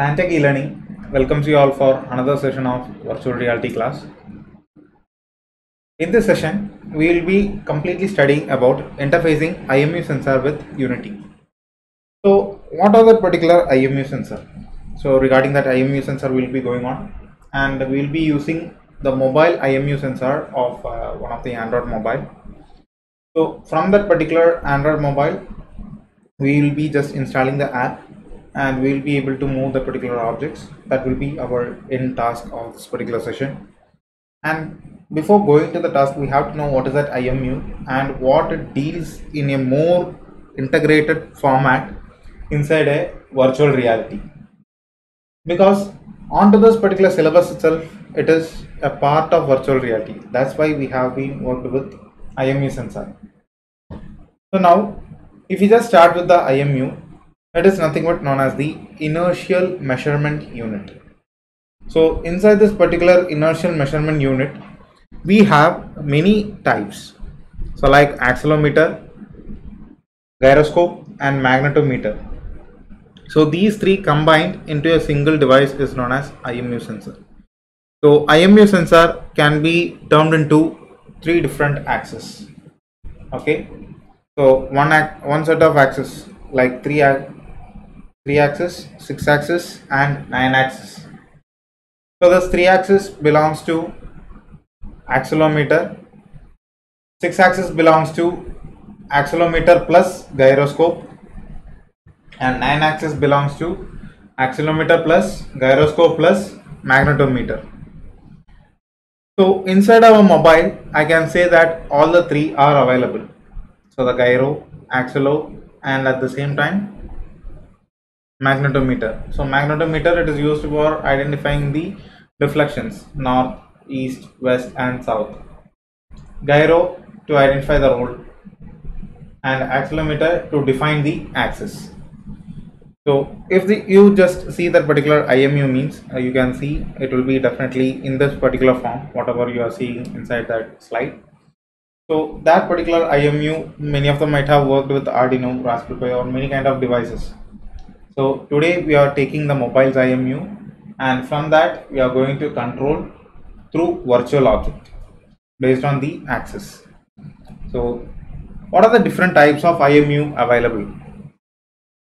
Pantech e-learning welcomes you all for another session of virtual reality class. In this session, we will be completely studying about interfacing IMU sensor with Unity. So, what are the particular IMU sensor? So, regarding that IMU sensor, we will be going on, and we will be using the mobile IMU sensor of uh, one of the Android mobile. So, from that particular Android mobile, we will be just installing the app and we will be able to move the particular objects. That will be our end task of this particular session. And before going to the task we have to know what is that IMU and what it deals in a more integrated format inside a virtual reality. Because onto this particular syllabus itself it is a part of virtual reality. That's why we have been worked with IMU sensor. So now if we just start with the IMU it is nothing but known as the inertial measurement unit. So inside this particular inertial measurement unit, we have many types. So like accelerometer, gyroscope and magnetometer. So these three combined into a single device is known as IMU sensor. So IMU sensor can be termed into three different axes. Okay. So one act, one set of axes like three 3 axis, 6 axis and 9 axis. So this 3 axis belongs to accelerometer, 6 axis belongs to accelerometer plus gyroscope and 9 axis belongs to accelerometer plus gyroscope plus magnetometer. So inside our mobile I can say that all the three are available. So the gyro, accelo and at the same time magnetometer. So magnetometer it is used for identifying the deflections north, east, west and south. Gyro to identify the roll and accelerometer to define the axis. So if the, you just see that particular IMU means uh, you can see it will be definitely in this particular form whatever you are seeing inside that slide. So that particular IMU many of them might have worked with Arduino, Raspberry Pi or many kind of devices so today we are taking the mobiles IMU and from that we are going to control through virtual object based on the axis. So what are the different types of IMU available?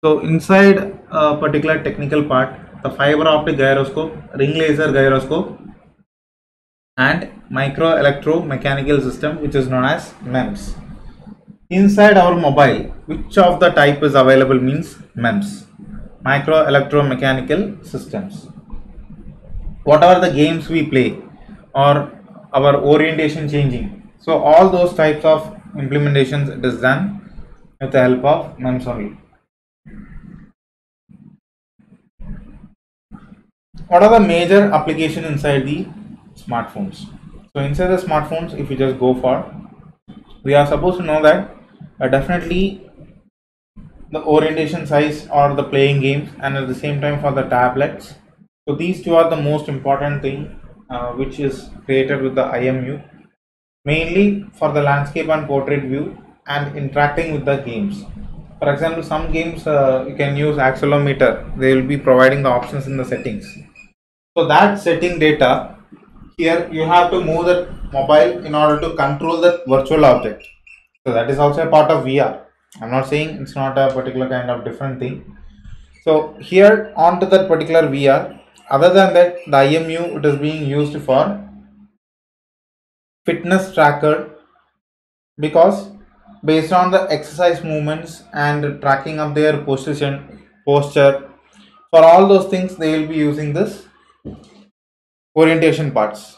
So inside a particular technical part, the fiber optic gyroscope, ring laser gyroscope and micro electromechanical system which is known as MEMS. Inside our mobile, which of the type is available means MEMS micro electromechanical systems. Whatever the games we play or our orientation changing. So all those types of implementations it is done with the help of MEMS only. What are the major application inside the smartphones? So inside the smartphones, if you just go for, we are supposed to know that uh, definitely the orientation size or the playing games and at the same time for the tablets. So these two are the most important thing uh, which is created with the IMU mainly for the landscape and portrait view and interacting with the games. For example some games uh, you can use accelerometer. They will be providing the options in the settings. So that setting data here you have to move the mobile in order to control the virtual object. So that is also a part of VR I'm not saying it's not a particular kind of different thing. So here onto that particular VR, other than that, the IMU it is being used for fitness tracker because based on the exercise movements and tracking of their position, posture, for all those things they will be using this orientation parts.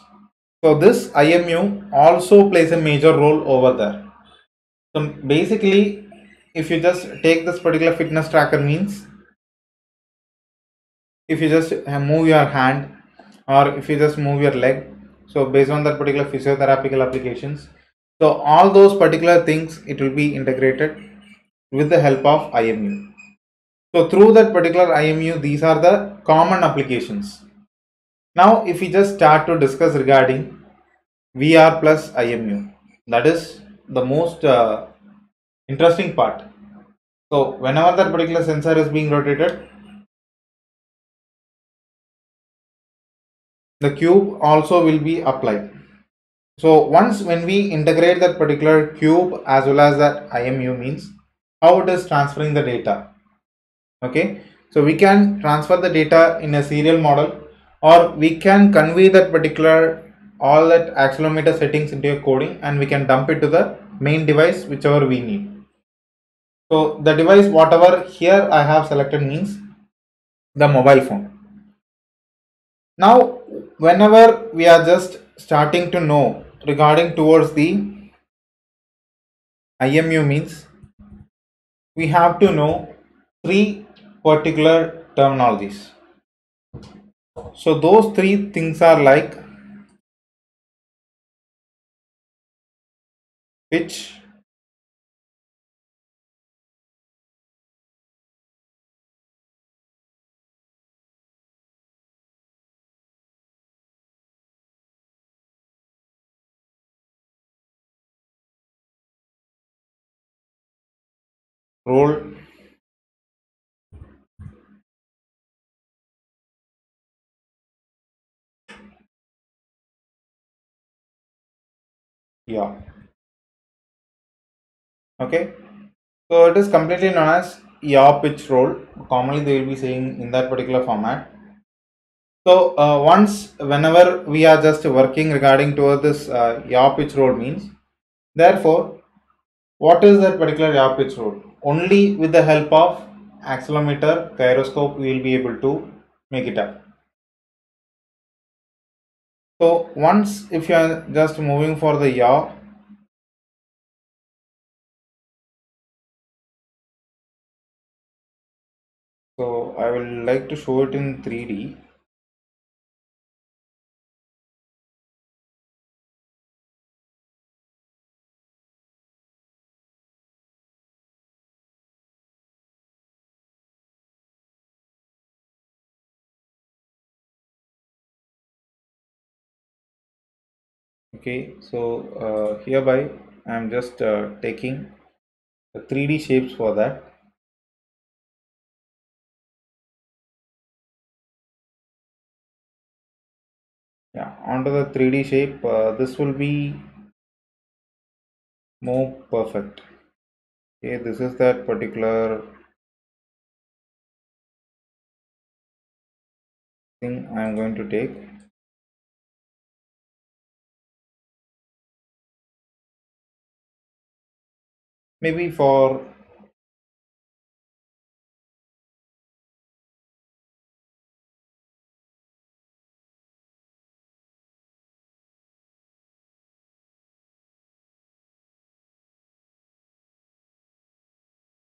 So this IMU also plays a major role over there. So basically if you just take this particular fitness tracker means if you just move your hand or if you just move your leg so based on that particular physiotherapical applications so all those particular things it will be integrated with the help of IMU so through that particular IMU these are the common applications. Now if we just start to discuss regarding VR plus IMU that is the most uh, interesting part. So whenever that particular sensor is being rotated the cube also will be applied. So once when we integrate that particular cube as well as that IMU means how it is transferring the data? Okay? So we can transfer the data in a serial model or we can convey that particular all that accelerometer settings into a coding and we can dump it to the main device whichever we need so the device whatever here I have selected means the mobile phone. Now whenever we are just starting to know regarding towards the IMU means we have to know three particular terminologies. So those three things are like pitch roll yeah. Okay. So it is completely known as yaw pitch roll. Commonly they will be saying in that particular format. So uh, once whenever we are just working regarding toward this uh, yaw pitch roll means therefore what is that particular yaw pitch roll only with the help of accelerometer gyroscope we will be able to make it up. So once if you are just moving for the yaw so I will like to show it in 3D okay so uh, hereby I am just uh, taking the 3D shapes for that. Yeah onto the 3d shape uh, this will be more perfect. Okay this is that particular thing i am going to take maybe for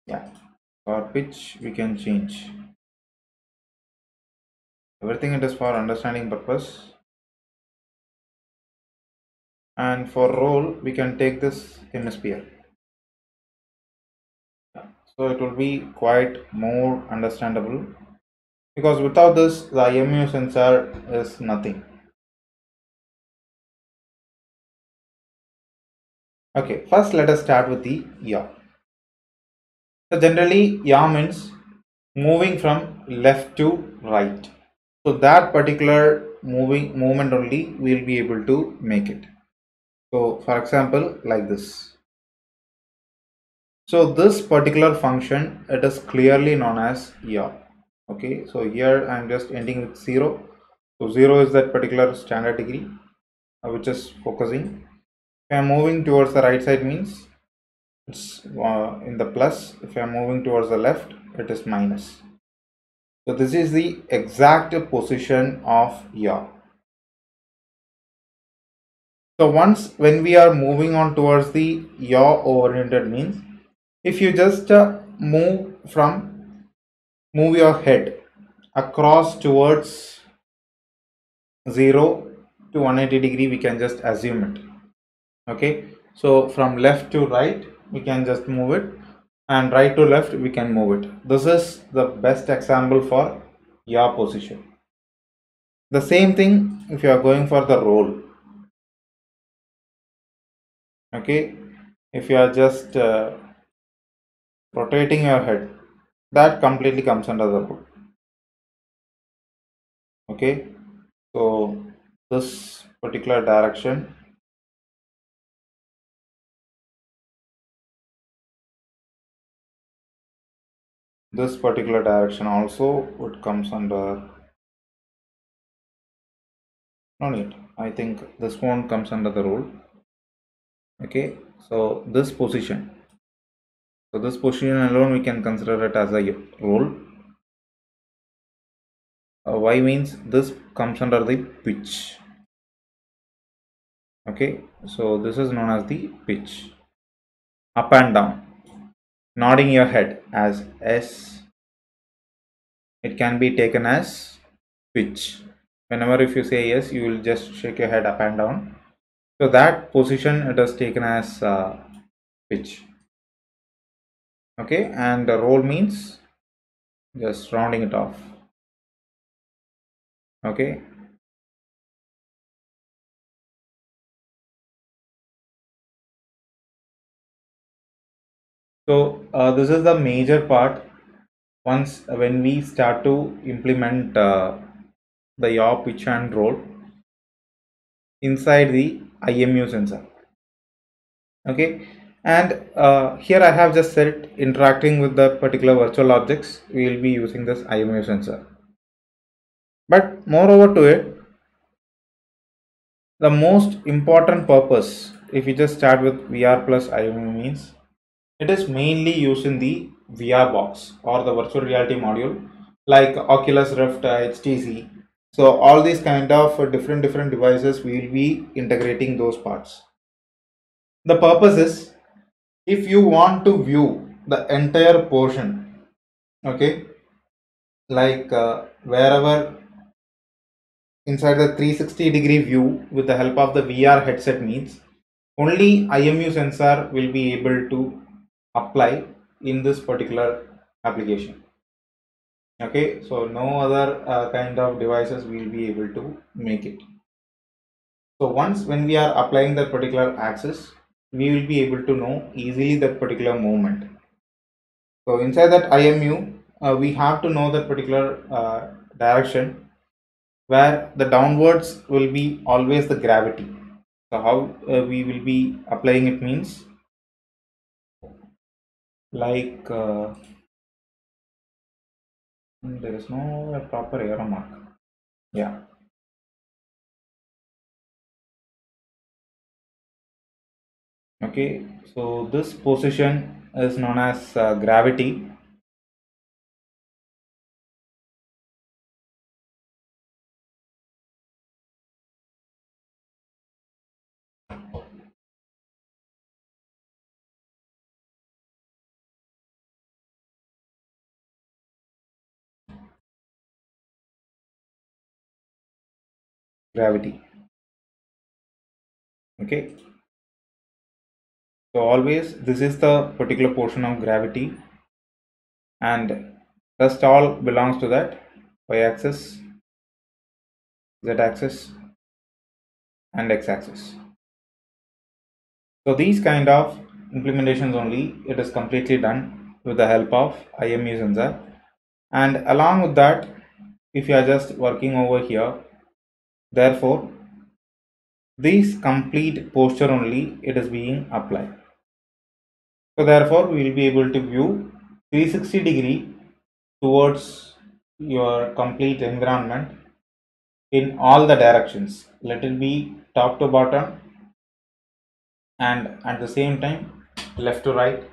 yeah for pitch we can change. Everything it is for understanding purpose. And for roll we can take this hemisphere so it will be quite more understandable because without this the IMU sensor is nothing. Okay first let us start with the yaw. So generally yaw means moving from left to right. So that particular moving movement only we will be able to make it. So for example like this so this particular function it is clearly known as yaw okay so here i am just ending with zero. So zero is that particular standard degree uh, which is focusing. If i am moving towards the right side means it's uh, in the plus. If i am moving towards the left it is minus. So this is the exact position of yaw so once when we are moving on towards the yaw oriented means if you just uh, move from move your head across towards 0 to 180 degree we can just assume it. Okay? So from left to right we can just move it. And right to left we can move it. This is the best example for yaw position. The same thing if you are going for the roll. Okay? If you are just uh, rotating your head. That completely comes under the roll okay? So this particular direction this particular direction also would comes under no need. I think this one comes under the rule. Okay? So this position so this position alone we can consider it as a rule uh, y means this comes under the pitch okay so this is known as the pitch up and down nodding your head as S. It can be taken as pitch. Whenever if you say yes, you will just shake your head up and down. So that position it is taken as uh, pitch. Okay, and the roll means just rounding it off. Okay, So uh, this is the major part once uh, when we start to implement uh, the yaw pitch and roll inside the IMU sensor. Okay, and uh, here I have just said interacting with the particular virtual objects we will be using this IMU sensor. But moreover to it, the most important purpose if you just start with VR plus IMU means it is mainly used in the VR box or the virtual reality module like Oculus Rift, HTC. So all these kind of different different devices we will be integrating those parts. The purpose is if you want to view the entire portion, okay, like uh, wherever inside the 360 degree view with the help of the VR headset means only IMU sensor will be able to apply in this particular application. Okay so no other uh, kind of devices will be able to make it. So once when we are applying that particular axis we will be able to know easily that particular movement so inside that IMU uh, we have to know that particular uh, direction where the downwards will be always the gravity. So how uh, we will be applying it means like uh, there is no proper arrow mark. Yeah okay so this position is known as uh, gravity. Gravity. Okay always this is the particular portion of gravity and rest all belongs to that y-axis z-axis and x-axis so these kind of implementations only it is completely done with the help of IMU sensor and along with that if you are just working over here Therefore, this complete posture only it is being applied. So therefore, we will be able to view 360 degree towards your complete environment in all the directions. Let it be top to bottom and at the same time left to right.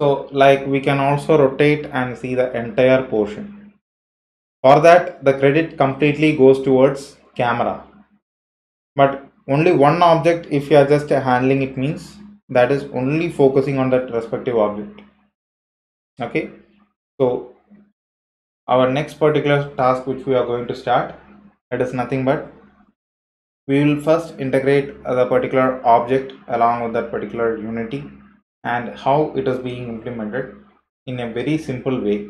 So like we can also rotate and see the entire portion. For that the credit completely goes towards camera but only one object if you are just handling it means that is only focusing on that respective object. Okay? So our next particular task which we are going to start it is nothing but we will first integrate the particular object along with that particular unity and how it is being implemented in a very simple way.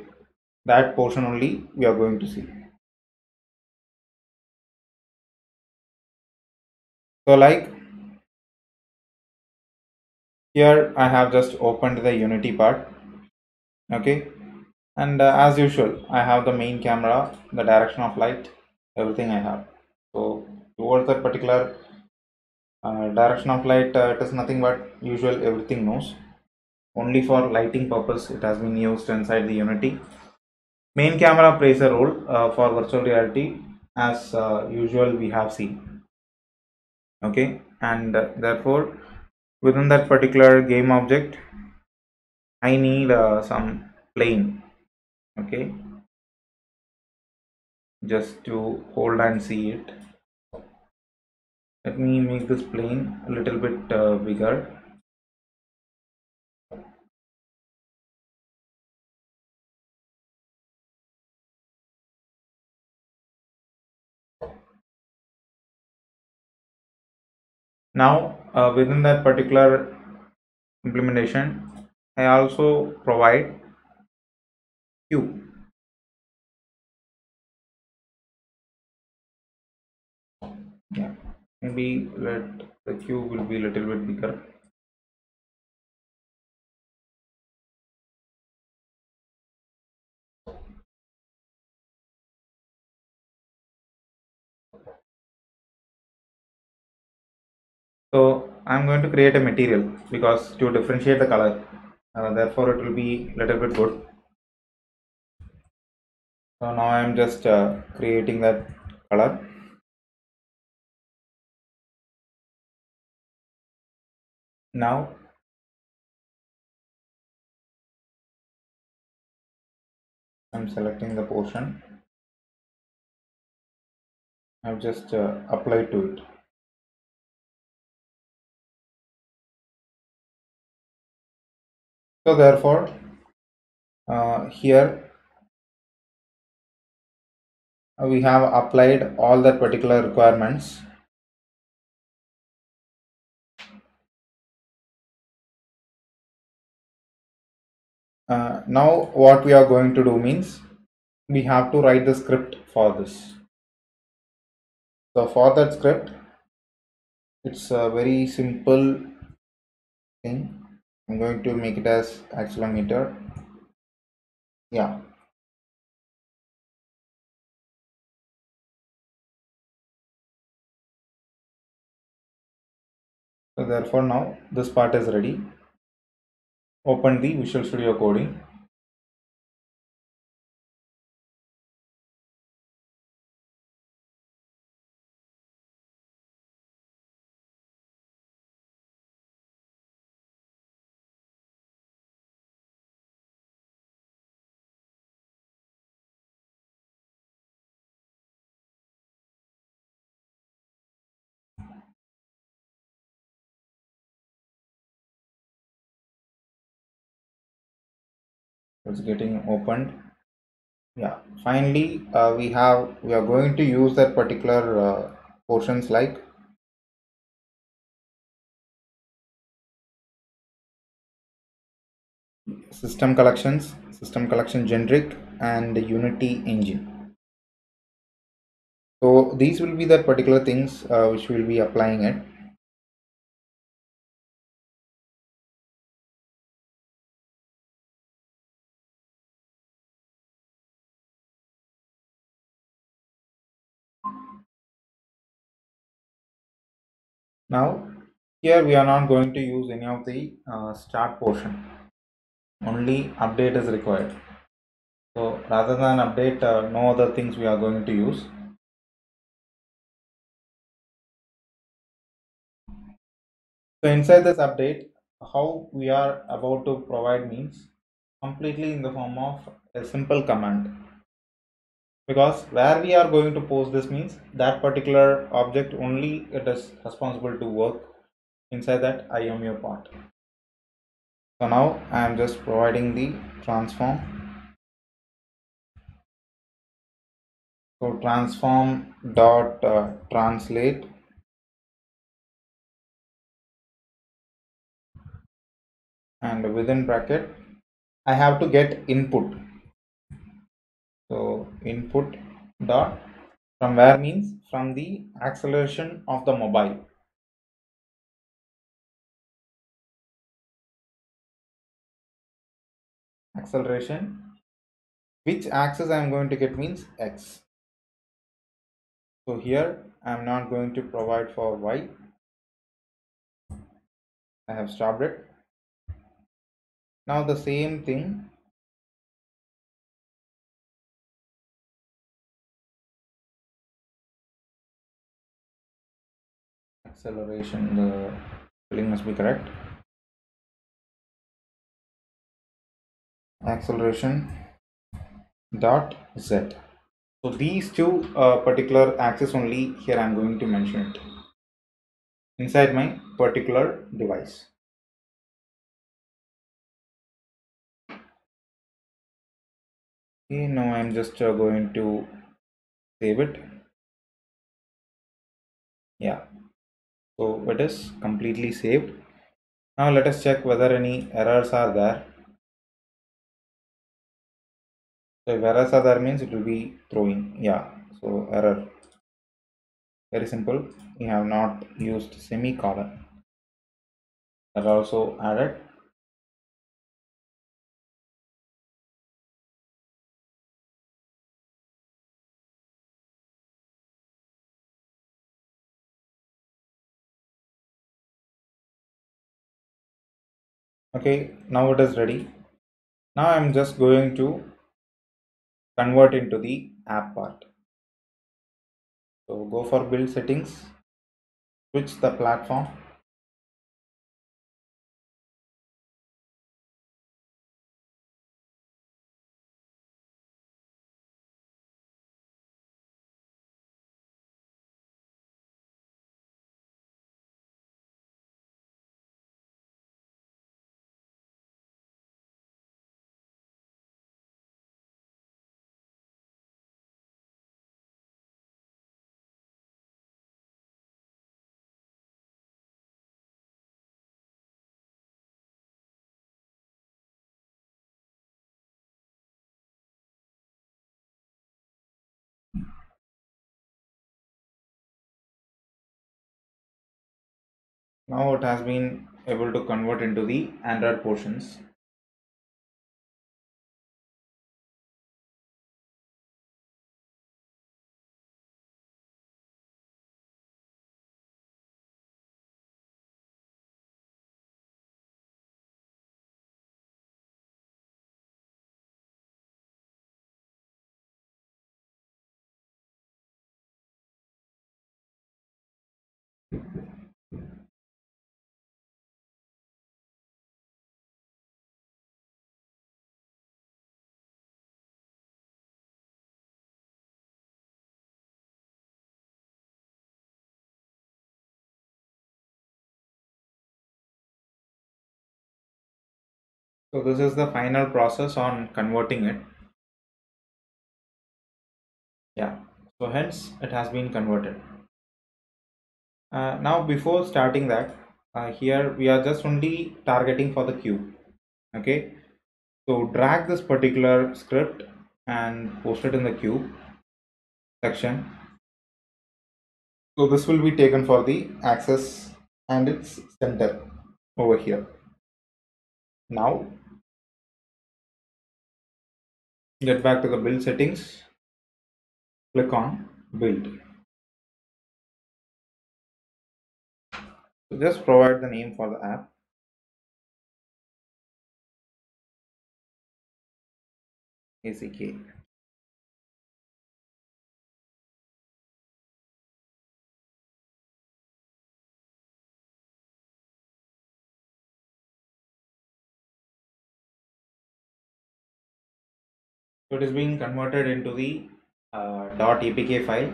That portion only we are going to see. So like here I have just opened the unity part okay? And uh, as usual I have the main camera the direction of light everything I have. So towards that particular uh, direction of light uh, it is nothing but usual everything knows. Only for lighting purpose it has been used inside the unity. Main camera plays a role uh, for virtual reality as uh, usual we have seen okay? And uh, therefore within that particular game object i need uh, some plane okay? Just to hold and see it. Let me make this plane a little bit uh, bigger. Now uh, within that particular implementation I also provide Q yeah maybe let the cube will be a little bit bigger so i'm going to create a material because to differentiate the color uh, therefore it will be little bit good. So now i'm just uh, creating that color. Now i'm selecting the portion. I've just uh, applied to it so therefore uh, here we have applied all the particular requirements. Uh, now what we are going to do means we have to write the script for this. So for that script it's a very simple thing i'm going to make it as accelerometer. Yeah. So therefore now this part is ready. Open the visual studio coding it's getting opened. Yeah. Finally uh, we have we are going to use that particular uh, portions like system collections system collection generic and unity engine. So these will be the particular things uh, which will be applying it now here we are not going to use any of the uh, start portion. Only update is required. So rather than update uh, no other things we are going to use. So inside this update how we are about to provide means completely in the form of a simple command because where we are going to post this means that particular object only it is responsible to work. Inside that IMU part. So now I am just providing the transform. So transform dot uh, translate. And within bracket I have to get input input dot from where means from the acceleration of the mobile acceleration which axis I am going to get means x so here I'm not going to provide for y. I have stopped it. Now the same thing acceleration the spelling must be correct. Acceleration dot z. So these two uh, particular axes only here i'm going to mention it inside my particular device. Okay now i'm just uh, going to save it. Yeah so it is completely saved. Now let us check whether any errors are there. So if errors are there means it will be throwing. Yeah so error. Very simple. We have not used semicolon. That also added okay now it is ready. Now i'm just going to convert into the app part. So go for build settings switch the platform now it has been able to convert into the android portions so this is the final process on converting it. Yeah. So hence it has been converted. Uh, now before starting that uh, here we are just only targeting for the cube okay? So drag this particular script and post it in the cube section. So this will be taken for the axis and its center over here. Now get back to the build settings click on build. So just provide the name for the app. Ack so it is being converted into the uh, .apk file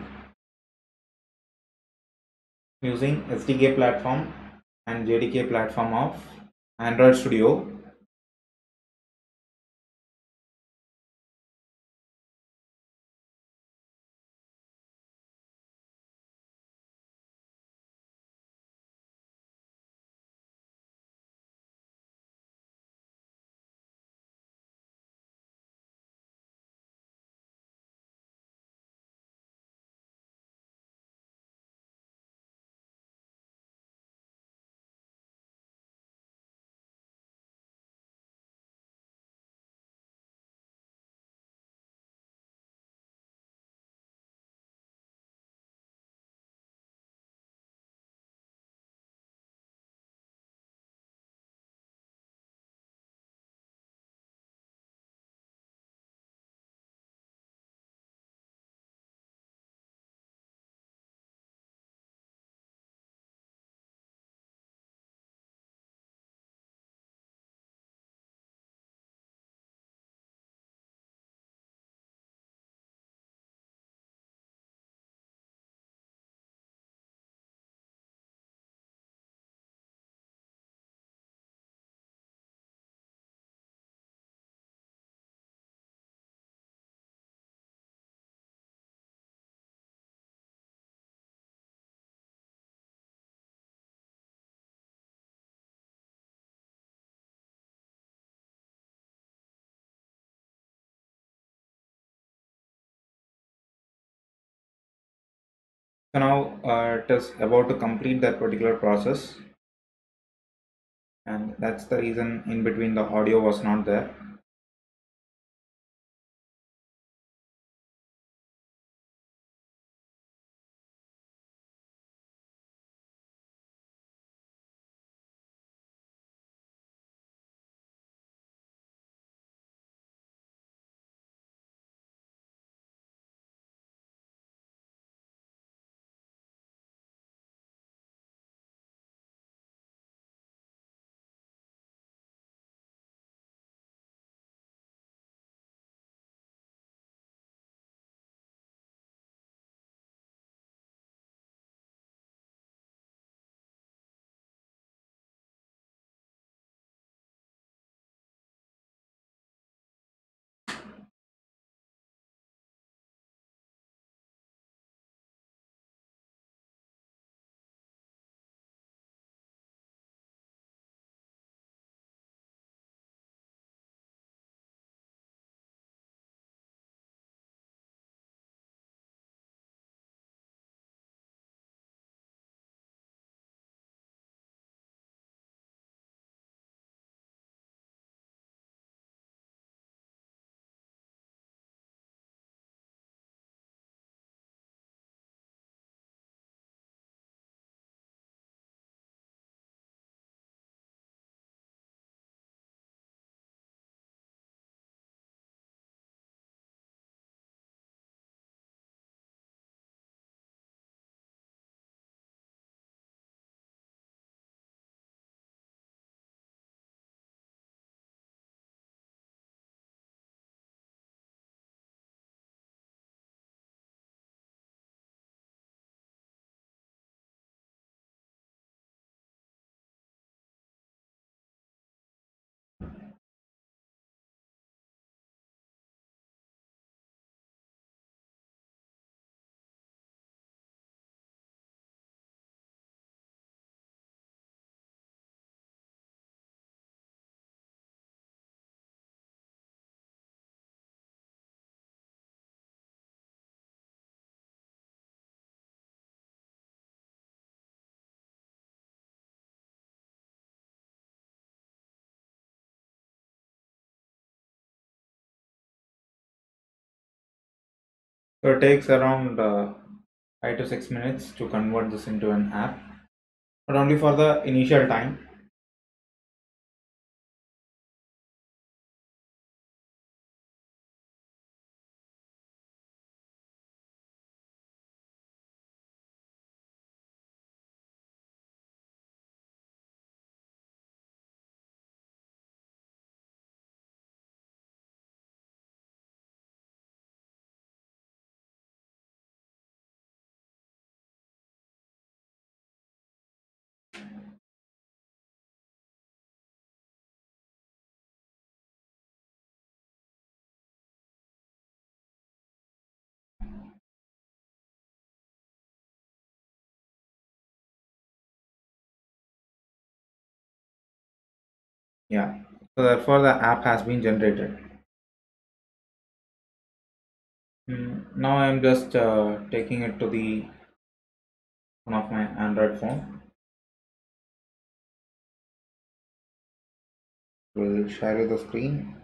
using SDK platform and JDK platform of Android Studio So now uh, it is about to complete that particular process and that's the reason in between the audio was not there. So it takes around uh, 5 to 6 minutes to convert this into an app, but only for the initial time. Yeah, so therefore the app has been generated. Mm, now I'm just uh, taking it to the one of my Android phone. We'll share the screen.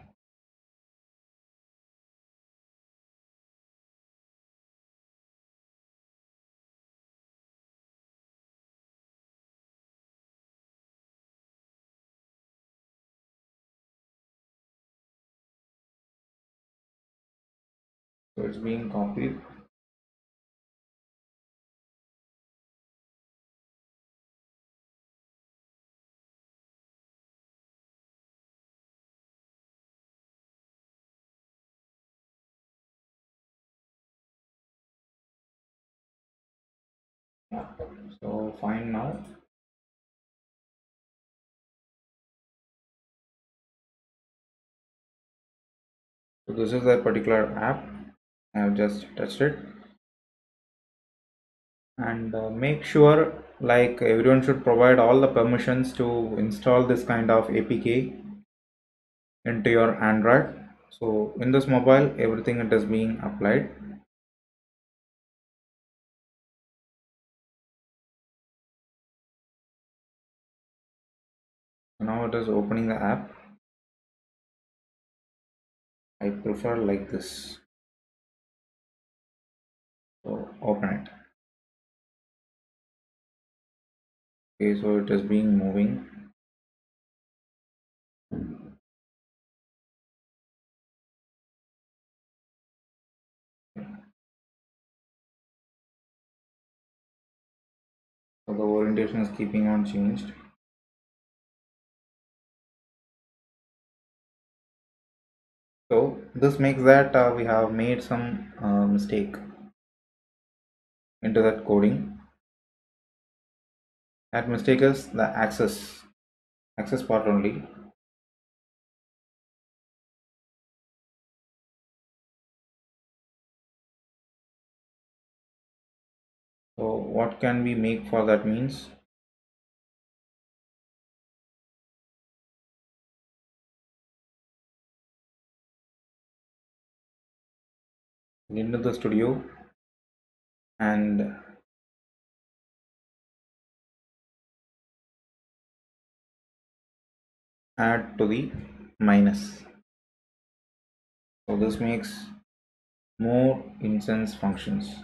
So it's being copied. Yeah. So fine now. So this is that particular app. I have just touched it. And uh, make sure like everyone should provide all the permissions to install this kind of APK into your Android. So in this mobile everything it is being applied. Now it is opening the app. I prefer like this so open it okay so it is being moving. So the orientation is keeping on changed. So this makes that uh, we have made some uh, mistake into that coding. That mistake is the access access part only. So what can we make for that means? Into the studio and add to the minus. So this makes more instance functions.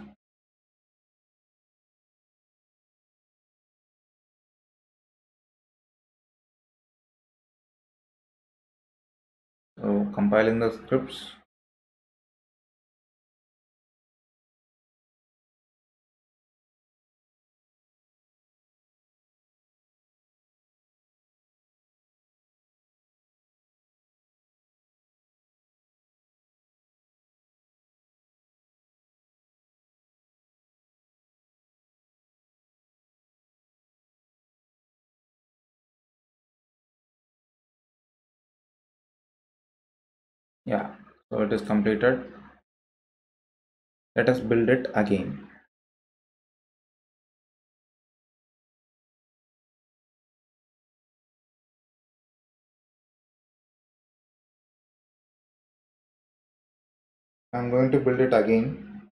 So compiling the scripts yeah so it is completed. Let us build it again. I'm going to build it again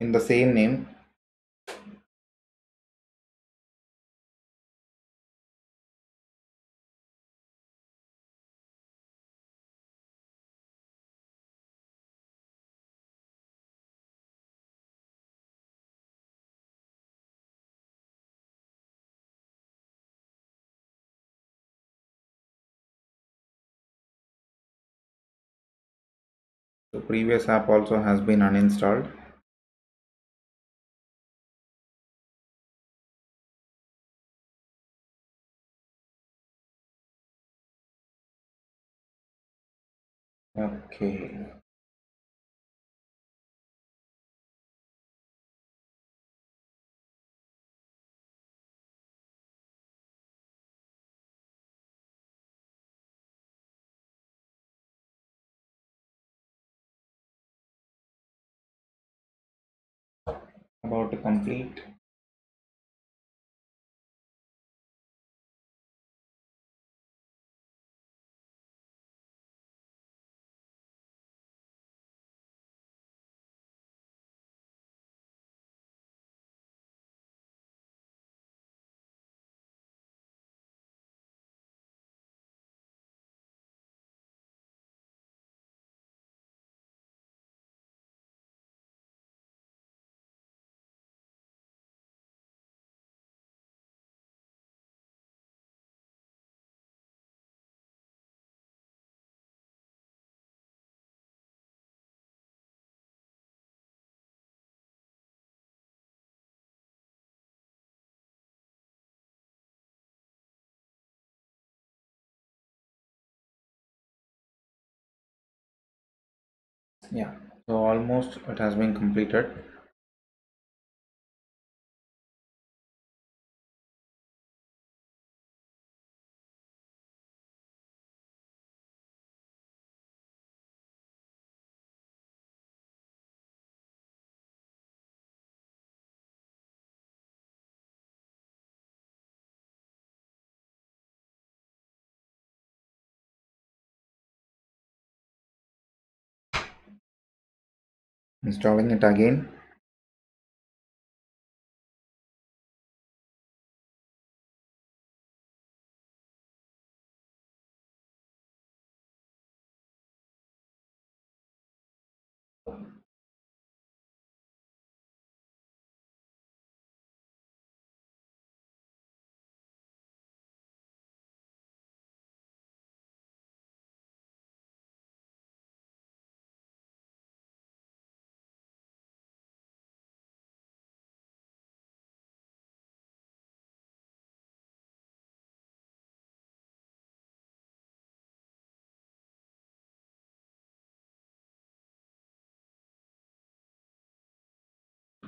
in the same name the previous app also has been uninstalled. Okay about to complete yeah. So almost it has been completed installing it again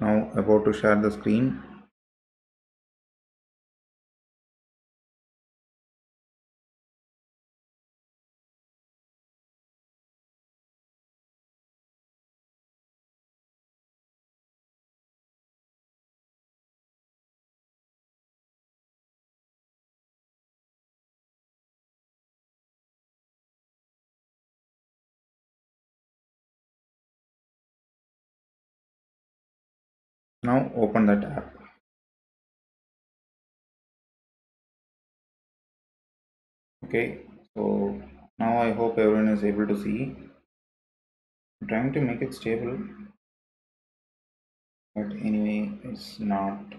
now about to share the screen now open that app. Okay so now i hope everyone is able to see. I'm trying to make it stable but anyway it's not.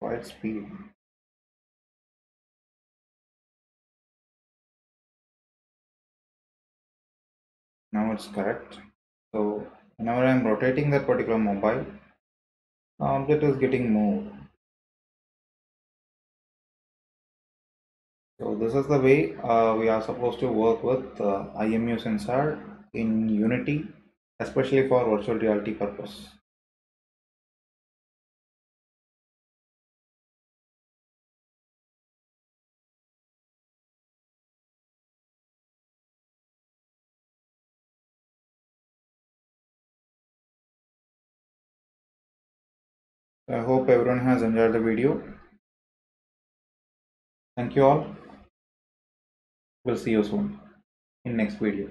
Quite speed now it's correct. So whenever i'm rotating that particular mobile the object is getting moved. So this is the way uh, we are supposed to work with uh, IMU sensor in Unity especially for virtual reality purpose I hope everyone has enjoyed the video. Thank you all. We'll see you soon in next video.